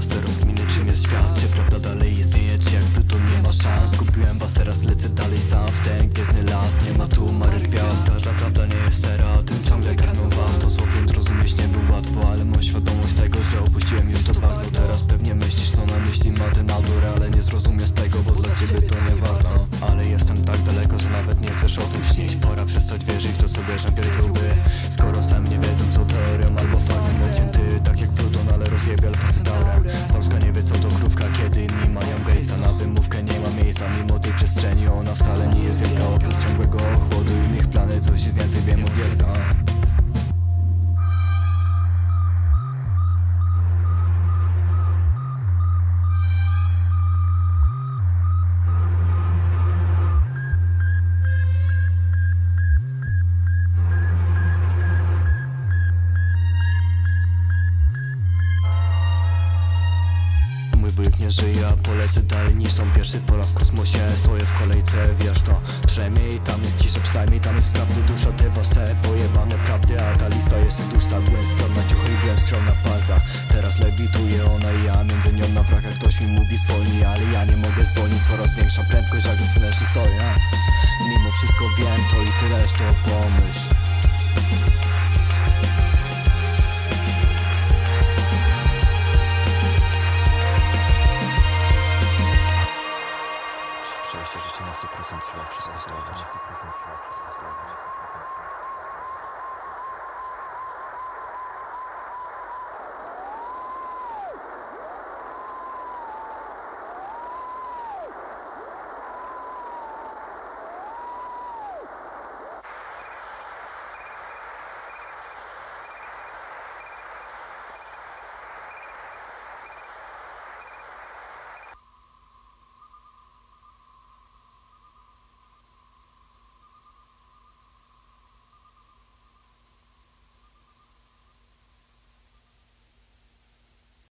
twarz Teraz gminy czym jest świat Czy prawda dalej istnieje, czy jakby to nie ma szans? Kupiłem was, teraz lecę dalej sam w ten gwiezdny las. Nie ma tu marych gwiazd Każda prawda nie jest sera, tym ciągle karmią was To co wiem, rozumieć nie było łatwo Ale mam świadomość tego, że opuściłem już to bagno. Teraz pewnie myślisz, co na myśli ma ten Ale nie zrozumiesz tego, bo dla ciebie to nie warto. Ale jestem tak daleko, że nawet nie chcesz o tym śnić. Pora przestać wierzyć w to, co bierzę pierdół nie żyje, polecę dalej niż są pierwszy pola w kosmosie Stoję w kolejce, wiesz to. Przynajmniej tam jest cisza, przynajmniej tam jest prawdy Dusza te wasze pojebane prawdy. A ta lista jeszcze dłuższa Błęd strona ciuchy i błęd skrom na palcach. Teraz lewituje ona i ja Między nią na wrakach ktoś mi mówi zwolnij Ale ja nie mogę zwolnić, coraz większa prędkość Jak słoneczny stoi, a? Mimo wszystko wiem, to i tyle, to pomyśl Thank you.